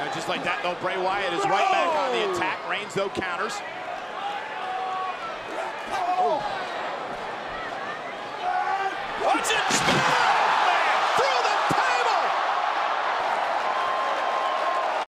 And just like that, though, Bray Wyatt is right back on the attack. Reigns, though, counters. Oh. Watch it!